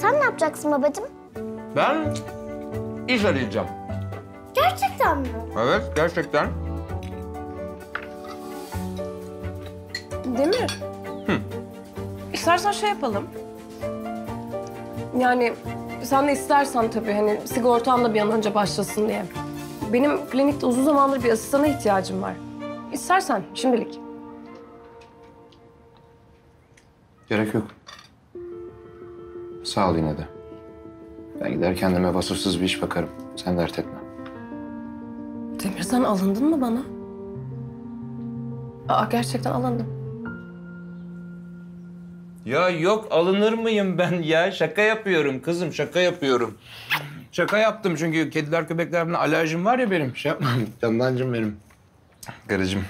Sen ne yapacaksın babacığım? Ben iş arayacağım. Gerçekten mi? Evet, gerçekten. Demir. İstersen şey yapalım. Yani sen de istersen tabii hani sigortam da bir an önce başlasın diye. Benim klinikte uzun zamandır bir asistana ihtiyacım var. İstersen şimdilik. Gerek yok. Sağ ol yine de. Ben gider kendime vasıfsız bir iş bakarım. Sen dert etme. Demir sen alındın mı bana? Aa gerçekten alındım. Ya yok alınır mıyım ben ya? Şaka yapıyorum kızım, şaka yapıyorum. Şaka yaptım çünkü kediler köpekler buna alerjim var ya benim. Şey yapma. Candancım benim. Karıcığım.